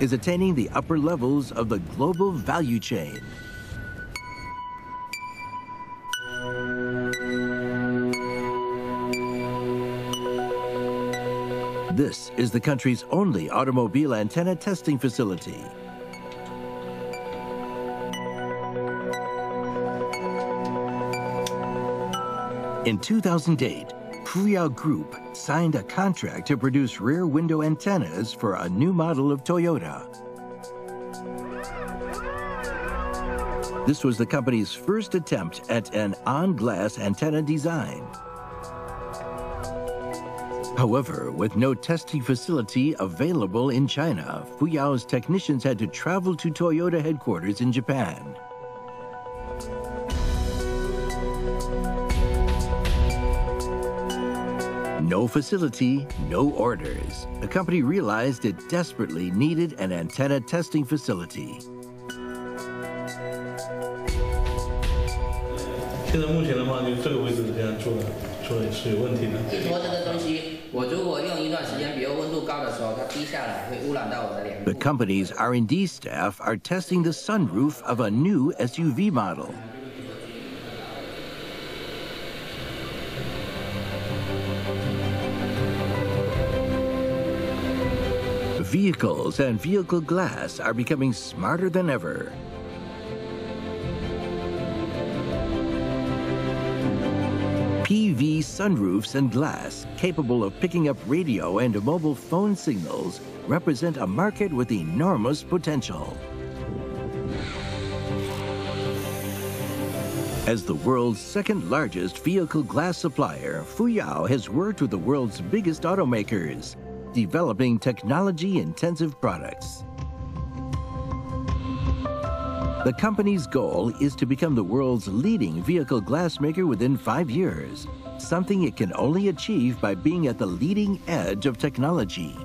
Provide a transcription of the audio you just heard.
is attaining the upper levels of the global value chain. This is the country's only automobile antenna testing facility. In 2008, Fuyao Group signed a contract to produce rear window antennas for a new model of Toyota. This was the company's first attempt at an on-glass antenna design. However, with no testing facility available in China, Fuyao's technicians had to travel to Toyota headquarters in Japan. No facility, no orders. The company realized it desperately needed an antenna testing facility. 现在目前的话，就这个位置这样做的，做的是有问题的。说这个东西，我如果用一段时间，比如温度高的时候，它滴下来会污染到我的脸部 The。company's R&D staff are testing the sunroof of a new SUV model. Vehicles and vehicle glass are becoming smarter than ever. PV sunroofs and glass capable of picking up radio and mobile phone signals represent a market with enormous potential. As the world's second largest vehicle glass supplier, Fuyao has worked with the world's biggest automakers, developing technology intensive products. The company's goal is to become the world's leading vehicle glassmaker within five years, something it can only achieve by being at the leading edge of technology.